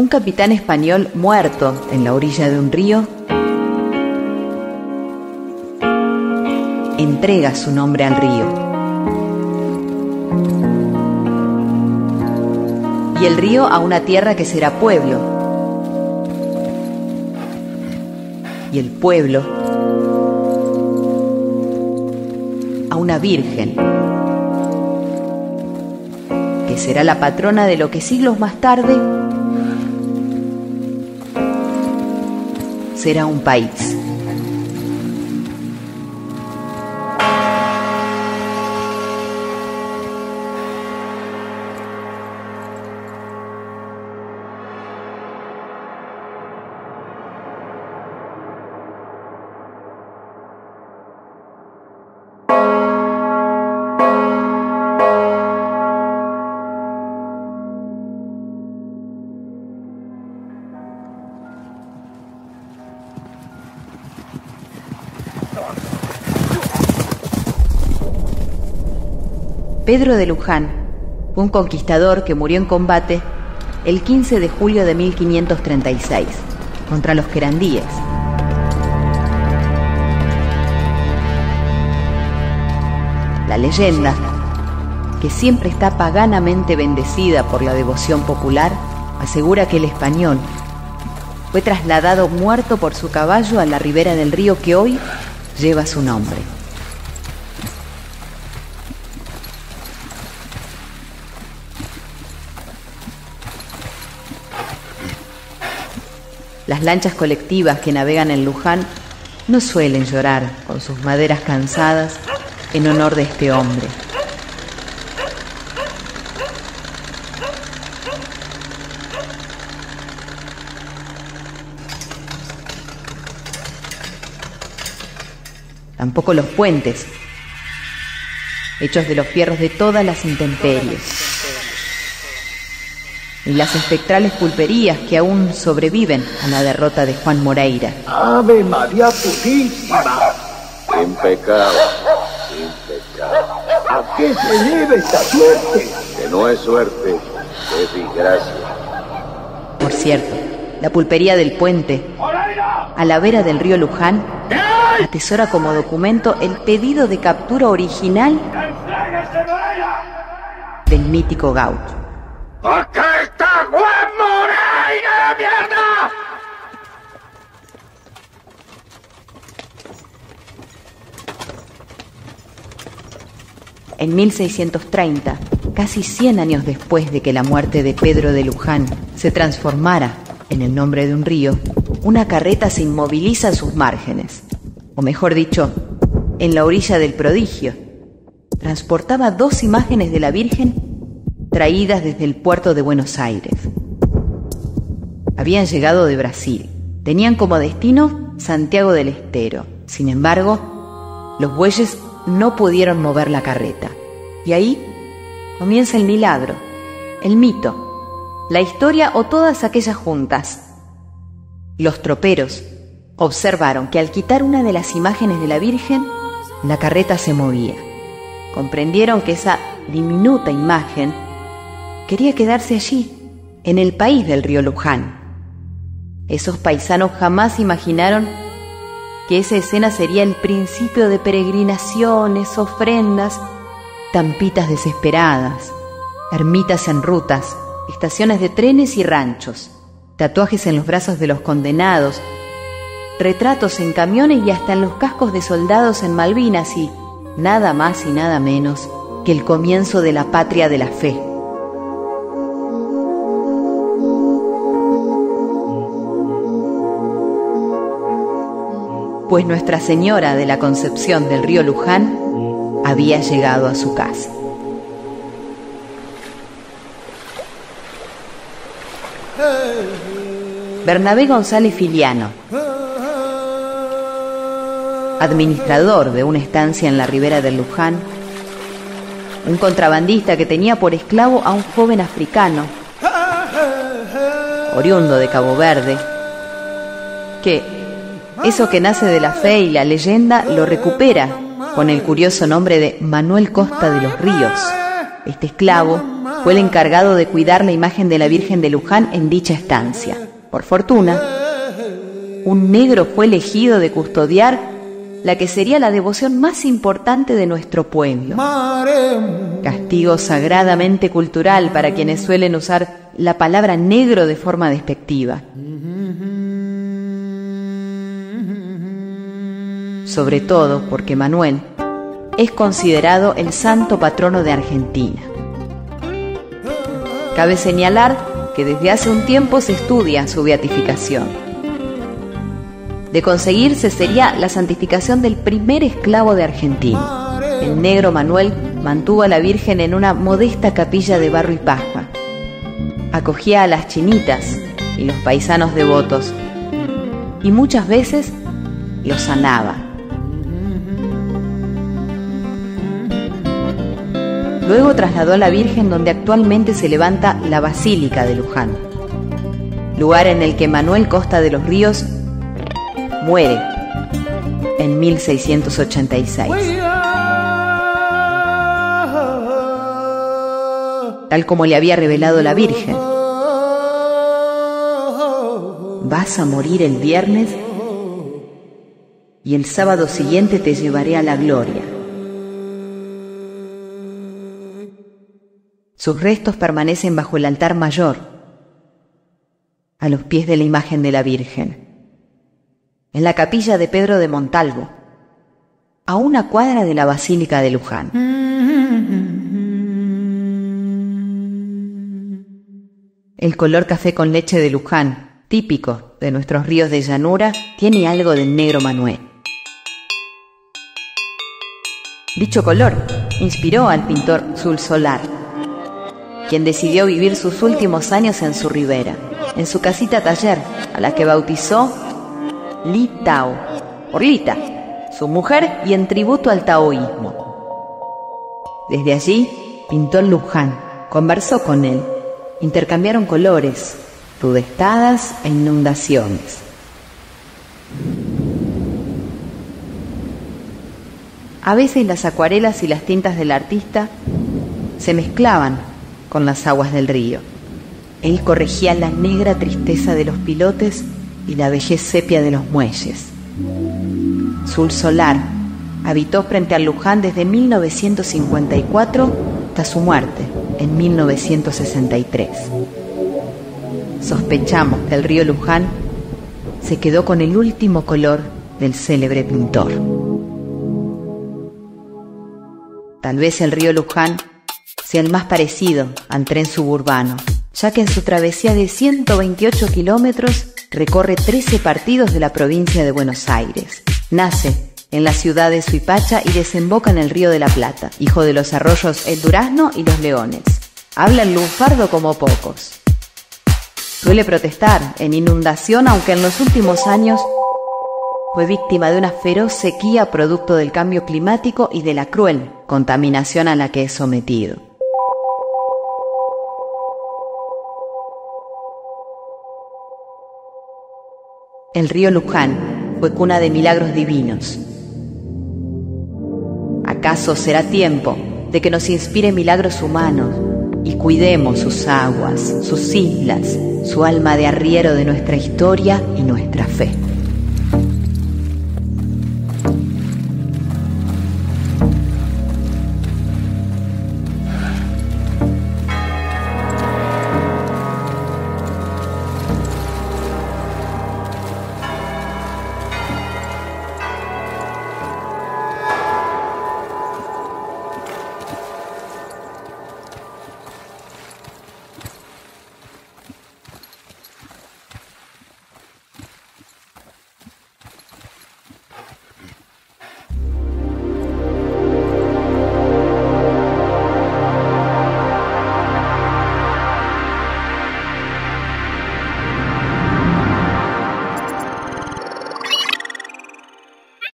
Un capitán español muerto en la orilla de un río entrega su nombre al río. Y el río a una tierra que será pueblo. Y el pueblo a una virgen, que será la patrona de lo que siglos más tarde será un país. Pedro de Luján un conquistador que murió en combate el 15 de julio de 1536 contra los querandíes. La leyenda, que siempre está paganamente bendecida por la devoción popular, asegura que el español fue trasladado muerto por su caballo a la ribera del río que hoy lleva su nombre. Las lanchas colectivas que navegan en Luján no suelen llorar con sus maderas cansadas en honor de este hombre. Tampoco los puentes, hechos de los fierros de todas las intemperies y las espectrales pulperías que aún sobreviven a la derrota de Juan Moreira. ¡Ave María Purísima! Impecable, impecable. ¿A qué se debe esta suerte? Que no es suerte, es desgracia. Por cierto, la pulpería del puente, a la vera del río Luján, atesora como documento el pedido de captura original del mítico gaucho. ¡Acá está Juan Moreira, mierda! En 1630, casi 100 años después de que la muerte de Pedro de Luján se transformara en el nombre de un río, una carreta se inmoviliza a sus márgenes, o mejor dicho, en la orilla del prodigio. Transportaba dos imágenes de la Virgen traídas desde el puerto de Buenos Aires. Habían llegado de Brasil. Tenían como destino Santiago del Estero. Sin embargo, los bueyes no pudieron mover la carreta. Y ahí comienza el milagro, el mito, la historia o todas aquellas juntas. Los troperos observaron que al quitar una de las imágenes de la Virgen, la carreta se movía. Comprendieron que esa diminuta imagen quería quedarse allí, en el país del río Luján. Esos paisanos jamás imaginaron que esa escena sería el principio de peregrinaciones, ofrendas, tampitas desesperadas, ermitas en rutas, estaciones de trenes y ranchos, tatuajes en los brazos de los condenados, retratos en camiones y hasta en los cascos de soldados en Malvinas y nada más y nada menos que el comienzo de la patria de la fe. Pues Nuestra Señora de la Concepción del río Luján había llegado a su casa. Bernabé González Filiano, administrador de una estancia en la ribera del Luján, un contrabandista que tenía por esclavo a un joven africano, oriundo de Cabo Verde, que eso que nace de la fe y la leyenda lo recupera con el curioso nombre de Manuel Costa de los Ríos. Este esclavo fue el encargado de cuidar la imagen de la Virgen de Luján en dicha estancia. Por fortuna, un negro fue elegido de custodiar la que sería la devoción más importante de nuestro pueblo. Castigo sagradamente cultural para quienes suelen usar la palabra negro de forma despectiva. Sobre todo porque Manuel es considerado el santo patrono de Argentina. Cabe señalar que desde hace un tiempo se estudia su beatificación. De conseguirse sería la santificación del primer esclavo de Argentina. El negro Manuel mantuvo a la Virgen en una modesta capilla de barro y paja. Acogía a las chinitas y los paisanos devotos y muchas veces los sanaba. Luego trasladó a la Virgen donde actualmente se levanta la Basílica de Luján, lugar en el que Manuel Costa de los Ríos muere en 1686. Tal como le había revelado la Virgen. Vas a morir el viernes y el sábado siguiente te llevaré a la gloria. Sus restos permanecen bajo el altar mayor, a los pies de la imagen de la Virgen, en la capilla de Pedro de Montalvo, a una cuadra de la Basílica de Luján. El color café con leche de Luján, típico de nuestros ríos de llanura, tiene algo del negro Manuel. Dicho color inspiró al pintor Sul Solar quien decidió vivir sus últimos años en su ribera, en su casita taller, a la que bautizó Li Tao, por Lita, su mujer y en tributo al taoísmo. Desde allí pintó en Luján, conversó con él, intercambiaron colores, rudestadas e inundaciones. A veces las acuarelas y las tintas del artista se mezclaban con las aguas del río. Él corregía la negra tristeza de los pilotes y la bellez sepia de los muelles. Sul Solar habitó frente al Luján desde 1954 hasta su muerte en 1963. Sospechamos que el río Luján se quedó con el último color del célebre pintor. Tal vez el río Luján sea el más parecido al tren suburbano, ya que en su travesía de 128 kilómetros recorre 13 partidos de la provincia de Buenos Aires. Nace en la ciudad de Suipacha y desemboca en el río de la Plata, hijo de los arroyos El Durazno y Los Leones. Habla el lunfardo como pocos. Suele protestar en inundación, aunque en los últimos años fue víctima de una feroz sequía producto del cambio climático y de la cruel contaminación a la que es sometido. El río Luján fue cuna de milagros divinos. ¿Acaso será tiempo de que nos inspire milagros humanos y cuidemos sus aguas, sus islas, su alma de arriero de nuestra historia y nuestra fe?